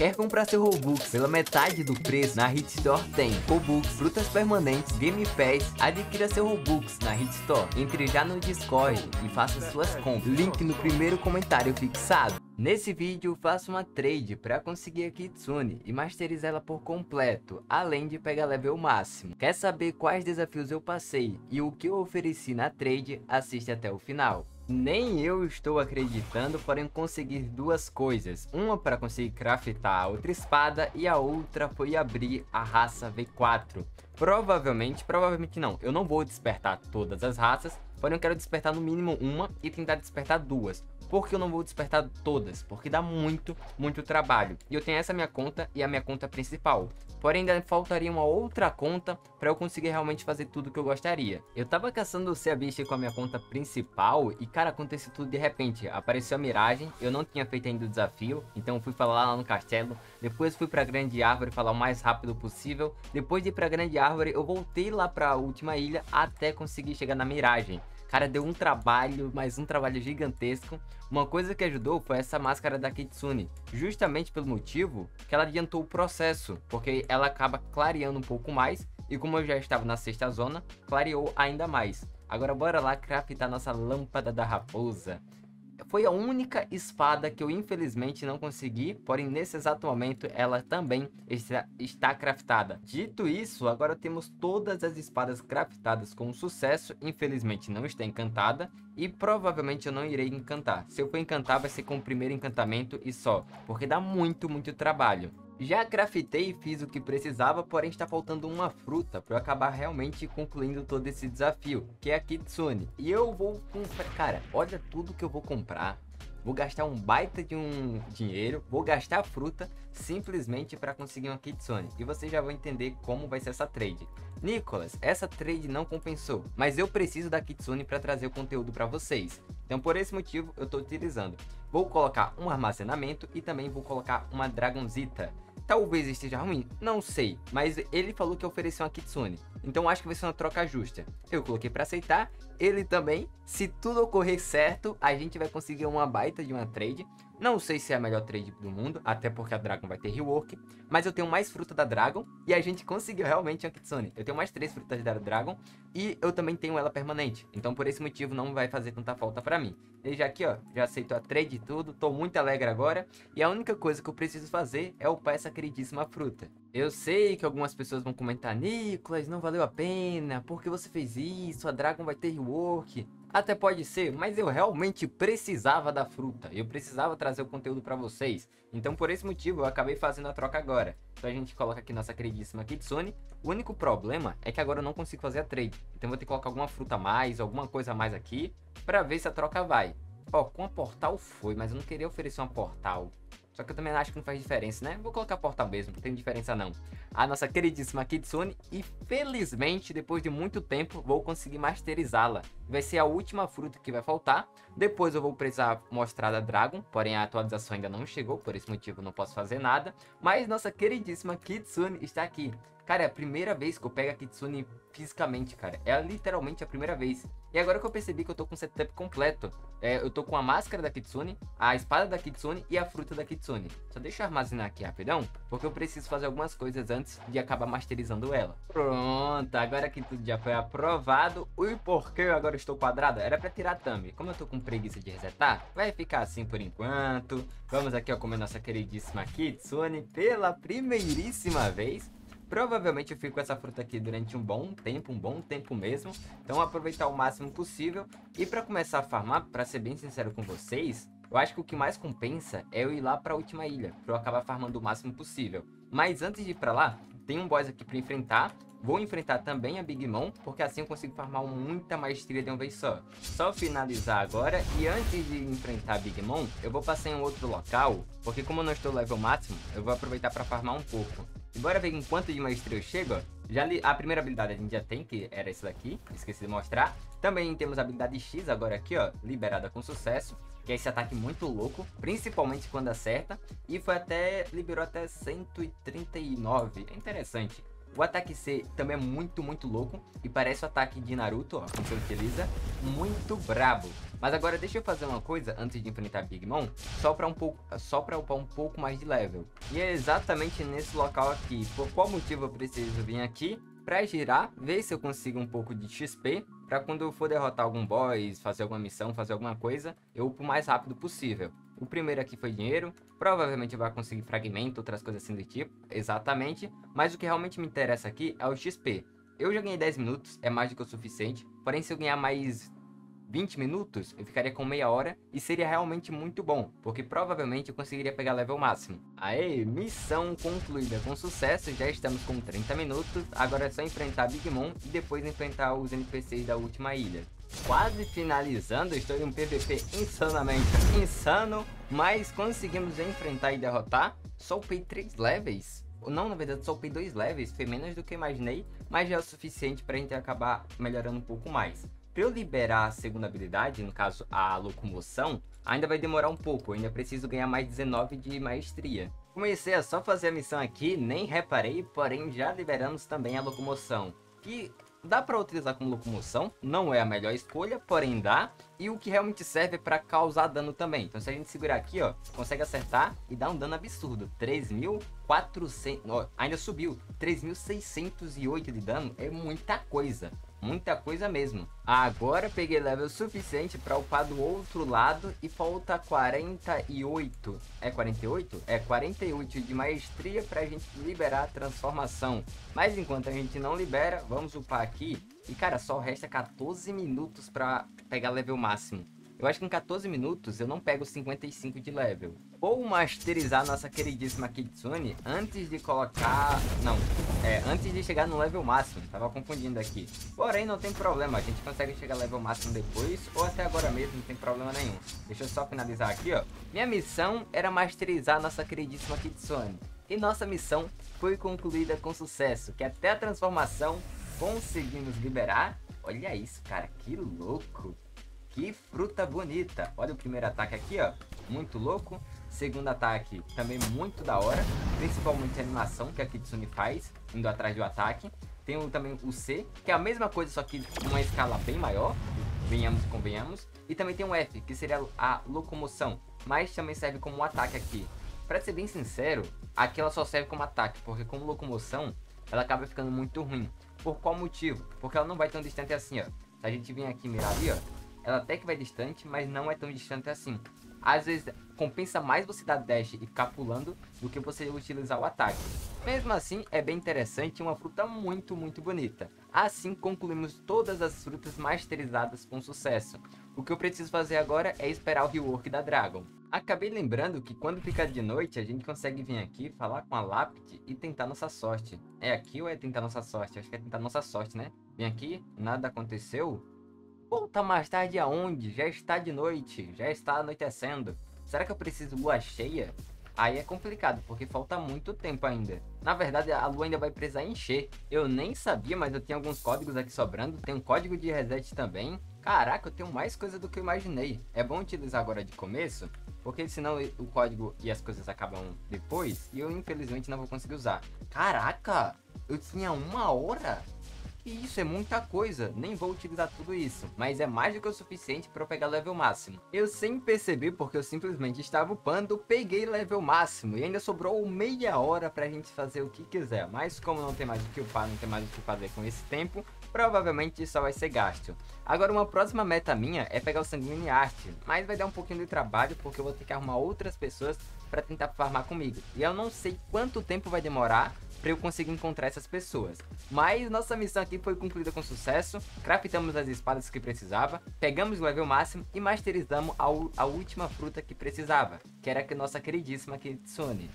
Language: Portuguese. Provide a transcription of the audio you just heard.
Quer comprar seu Robux pela metade do preço? Na Hit Store tem Robux, frutas permanentes, Game Pass. Adquira seu Robux na Hit Store. Entre já no Discord e faça suas compras. Link no primeiro comentário fixado. Nesse vídeo faço uma trade para conseguir a Kitsune e masterizar ela por completo, além de pegar level máximo. Quer saber quais desafios eu passei e o que eu ofereci na trade? Assiste até o final. Nem eu estou acreditando, porém conseguir duas coisas. Uma para conseguir craftar a outra espada e a outra foi abrir a raça V4. Provavelmente, provavelmente não, eu não vou despertar todas as raças, porém eu quero despertar no mínimo uma e tentar despertar duas. Por que eu não vou despertar todas? Porque dá muito, muito trabalho. E eu tenho essa minha conta e a minha conta principal. Porém, ainda faltaria uma outra conta para eu conseguir realmente fazer tudo que eu gostaria. Eu tava caçando o Beast com a minha conta principal e, cara, aconteceu tudo de repente. Apareceu a miragem, eu não tinha feito ainda o desafio, então fui falar lá no castelo. Depois fui pra Grande Árvore falar o mais rápido possível. Depois de ir pra Grande Árvore, eu voltei lá pra última ilha até conseguir chegar na miragem. Cara, deu um trabalho, mas um trabalho gigantesco. Uma coisa que ajudou foi essa máscara da Kitsune, justamente pelo motivo que ela adiantou o processo, porque ela acaba clareando um pouco mais, e como eu já estava na sexta zona, clareou ainda mais. Agora bora lá craftar nossa lâmpada da raposa. Foi a única espada que eu infelizmente não consegui, porém nesse exato momento ela também está, está craftada. Dito isso, agora temos todas as espadas craftadas com sucesso, infelizmente não está encantada e provavelmente eu não irei encantar. Se eu for encantar vai ser com o primeiro encantamento e só, porque dá muito, muito trabalho. Já craftei e fiz o que precisava, porém está faltando uma fruta para eu acabar realmente concluindo todo esse desafio, que é a Kitsune. E eu vou comprar... Cara, olha tudo que eu vou comprar. Vou gastar um baita de um dinheiro, vou gastar fruta simplesmente para conseguir uma Kitsune. E vocês já vão entender como vai ser essa trade. Nicolas, essa trade não compensou, mas eu preciso da Kitsune para trazer o conteúdo para vocês. Então por esse motivo eu estou utilizando. Vou colocar um armazenamento e também vou colocar uma Dragonzita. Talvez esteja ruim, não sei, mas ele falou que ofereceu uma Kitsune. Então acho que vai ser uma troca justa. Eu coloquei para aceitar, ele também. Se tudo ocorrer certo, a gente vai conseguir uma baita de uma trade. Não sei se é a melhor trade do mundo, até porque a Dragon vai ter rework, mas eu tenho mais fruta da Dragon e a gente conseguiu realmente a Kitsune. Eu tenho mais três frutas da Dragon e eu também tenho ela permanente, então por esse motivo não vai fazer tanta falta pra mim. E já aqui, ó, já aceitou a trade e tudo, tô muito alegre agora e a única coisa que eu preciso fazer é upar essa queridíssima fruta. Eu sei que algumas pessoas vão comentar, Nicolas, não valeu a pena, porque você fez isso, a Dragon vai ter rework. Até pode ser, mas eu realmente precisava da fruta. Eu precisava trazer o conteúdo para vocês. Então por esse motivo eu acabei fazendo a troca agora. Então a gente coloca aqui nossa queridíssima Kitsune. O único problema é que agora eu não consigo fazer a trade. Então vou ter que colocar alguma fruta a mais, alguma coisa a mais aqui. para ver se a troca vai. Ó, com a portal foi, mas eu não queria oferecer uma portal. Só que eu também acho que não faz diferença, né? Vou colocar portal mesmo, não tem diferença não. A nossa queridíssima Kitsune e felizmente, depois de muito tempo, vou conseguir masterizá-la. Vai ser a última fruta que vai faltar. Depois eu vou precisar mostrar da Dragon, porém a atualização ainda não chegou, por esse motivo não posso fazer nada. Mas nossa queridíssima Kitsune está aqui. Cara, é a primeira vez que eu pego a Kitsune fisicamente, cara. É literalmente a primeira vez. E agora que eu percebi que eu tô com o setup completo. É, eu tô com a máscara da Kitsune, a espada da Kitsune e a fruta da Kitsune. Só deixa eu armazenar aqui rapidão, porque eu preciso fazer algumas coisas antes de acabar masterizando ela. Pronto, agora que tudo já foi aprovado. E por que eu agora estou quadrado? Era pra tirar a thumb. Como eu tô com preguiça de resetar, vai ficar assim por enquanto. Vamos aqui, ó, comer nossa queridíssima Kitsune pela primeiríssima vez. Provavelmente eu fico com essa fruta aqui durante um bom tempo, um bom tempo mesmo. Então aproveitar o máximo possível. E para começar a farmar, para ser bem sincero com vocês, eu acho que o que mais compensa é eu ir lá para a última ilha, para eu acabar farmando o máximo possível. Mas antes de ir para lá, tem um boss aqui para enfrentar. Vou enfrentar também a Big Mom, porque assim eu consigo farmar muita maestria de uma vez só. Só finalizar agora, e antes de enfrentar a Big Mom, eu vou passar em um outro local, porque como eu não estou level máximo, eu vou aproveitar para farmar um pouco. Bora ver em quanto de maestria eu chego, Já li, a primeira habilidade a gente já tem, que era esse daqui, esqueci de mostrar. Também temos a habilidade X agora aqui, ó, liberada com sucesso, que é esse ataque muito louco, principalmente quando acerta. E foi até, liberou até 139, é interessante. O ataque C também é muito, muito louco e parece o ataque de Naruto, ó, como você utiliza, muito brabo. Mas agora deixa eu fazer uma coisa antes de enfrentar Big Mom, só para um pouco, só para upar um pouco mais de level. E é exatamente nesse local aqui. Por qual motivo eu preciso vir aqui? Para girar, ver se eu consigo um pouco de XP, para quando eu for derrotar algum boss, fazer alguma missão, fazer alguma coisa, eu upo o mais rápido possível. O primeiro aqui foi dinheiro, provavelmente vai conseguir fragmento, outras coisas assim do tipo, exatamente. Mas o que realmente me interessa aqui é o XP. Eu já ganhei 10 minutos, é mais do que o suficiente, porém se eu ganhar mais 20 minutos, eu ficaria com meia hora e seria realmente muito bom, porque provavelmente eu conseguiria pegar level máximo. Aê, missão concluída com sucesso, já estamos com 30 minutos, agora é só enfrentar Big Mom e depois enfrentar os NPCs da última ilha quase finalizando, estou em um PVP insanamente insano, mas conseguimos enfrentar e derrotar. Só upei 3 levels, não, na verdade só upei 2 levels, foi menos do que imaginei, mas já é o suficiente para a gente acabar melhorando um pouco mais. Para eu liberar a segunda habilidade, no caso a locomoção, ainda vai demorar um pouco, eu ainda preciso ganhar mais 19 de maestria. Comecei a só fazer a missão aqui, nem reparei, porém já liberamos também a locomoção. Que Dá para utilizar como locomoção, não é a melhor escolha, porém dá. E o que realmente serve é para causar dano também. Então se a gente segurar aqui, ó, consegue acertar e dar um dano absurdo. 3.400, ainda subiu. 3.608 de dano é muita coisa. Muita coisa mesmo. Agora peguei level suficiente para upar do outro lado e falta 48. É 48? É 48 de maestria para a gente liberar a transformação. Mas enquanto a gente não libera, vamos upar aqui. E cara, só resta 14 minutos para pegar level máximo. Eu acho que em 14 minutos eu não pego 55 de level. Vou masterizar nossa queridíssima Kitsune antes de colocar... Não, é, antes de chegar no level máximo. Tava confundindo aqui. Porém, não tem problema. A gente consegue chegar level máximo depois ou até agora mesmo, não tem problema nenhum. Deixa eu só finalizar aqui, ó. Minha missão era masterizar nossa queridíssima Kitsune. E nossa missão foi concluída com sucesso, que até a transformação conseguimos liberar. Olha isso, cara, que louco. Que fruta bonita. Olha o primeiro ataque aqui, ó. Muito louco. Segundo ataque, também muito da hora. Principalmente a animação que a Kitsune faz, indo atrás do ataque. Tem o, também o C, que é a mesma coisa, só que uma escala bem maior. Venhamos e convenhamos. E também tem o F, que seria a locomoção. Mas também serve como um ataque aqui. Pra ser bem sincero, aqui ela só serve como ataque. Porque como locomoção, ela acaba ficando muito ruim. Por qual motivo? Porque ela não vai tão distante assim, ó. Se a gente vir aqui mirar ali, ó ela até que vai distante, mas não é tão distante assim. Às vezes compensa mais você dar dash e ficar pulando do que você utilizar o ataque. Mesmo assim, é bem interessante e uma fruta muito, muito bonita. Assim concluímos todas as frutas masterizadas com sucesso. O que eu preciso fazer agora é esperar o rework da Dragon. Acabei lembrando que quando ficar de noite, a gente consegue vir aqui, falar com a Lápide e tentar nossa sorte. É aqui ou é tentar nossa sorte? Acho que é tentar nossa sorte, né? Vem aqui, nada aconteceu. Volta mais tarde aonde? Já está de noite, já está anoitecendo. Será que eu preciso lua cheia? Aí é complicado, porque falta muito tempo ainda. Na verdade, a lua ainda vai precisar encher. Eu nem sabia, mas eu tenho alguns códigos aqui sobrando. Tem um código de reset também. Caraca, eu tenho mais coisa do que eu imaginei. É bom utilizar agora de começo, porque senão o código e as coisas acabam depois. E eu, infelizmente, não vou conseguir usar. Caraca, eu tinha uma hora? E isso é muita coisa, nem vou utilizar tudo isso, mas é mais do que o suficiente para eu pegar level máximo. Eu sem perceber porque eu simplesmente estava upando, peguei level máximo e ainda sobrou meia hora para a gente fazer o que quiser, mas como não tem mais o que upar, não tem mais o que fazer com esse tempo, provavelmente só vai ser gasto. Agora uma próxima meta minha é pegar o Sanguine Art, mas vai dar um pouquinho de trabalho porque eu vou ter que arrumar outras pessoas para tentar farmar comigo. E eu não sei quanto tempo vai demorar, para eu conseguir encontrar essas pessoas. Mas nossa missão aqui foi concluída com sucesso, craftamos as espadas que precisava, pegamos o level máximo e masterizamos a, a última fruta que precisava, que era a nossa queridíssima Kitsune.